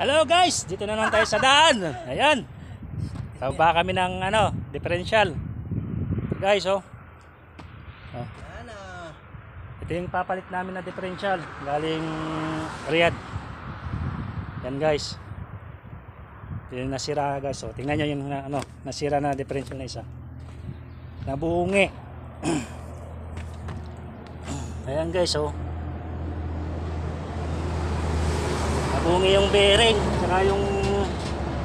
Hello guys, dito na naman tayo sa daan. Ayan. Baba kami ng ano, differential. Guys, oh. oh. Ito yung papalit namin na differential galing Riyadh. Yan guys. Ito yung nasira guys. Oh. Tingnan nyo yung ano, nasira na differential na isa. Nabuungi. Ayan guys oh. Nabuungi yung bearing. Saka yung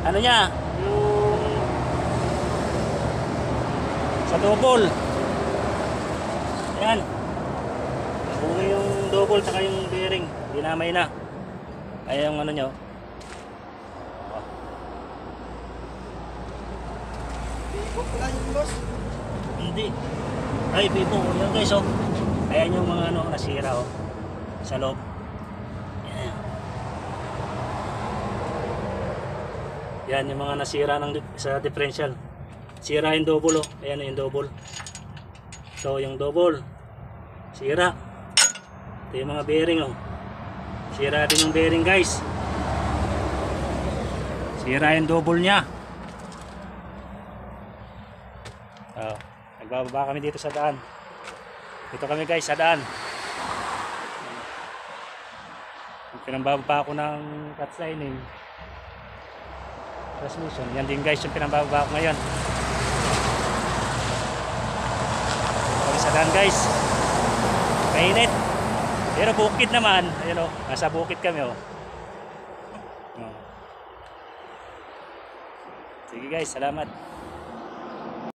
ano niya. Yung sa double. Ayan. Kung yung double saka yung bearing, dinamay na. Ay yung ano nyo. Huwag pala yung boss. Hindi. Ay, Bibo, yan guys oh. Ayan yung mga ano, nasira oh. Sa loob. Yan yung mga nasira ng sa differential. Sira yung double oh. Ayan yung double. So yung double. Sira. Ito yung mga bearing oh. Sira din yung bearing guys. Sira yung double niya. Oh, nagbababa kami dito sa daan. Dito kami guys sa daan. Pinambababa ako ng cut lining. Transmission. Yan din guys yung pinambababa ko ngayon. Daan guys. Mainit. Pero bukid naman. Ayun o. Nasa bukid kami o. Oh. Sige guys, salamat.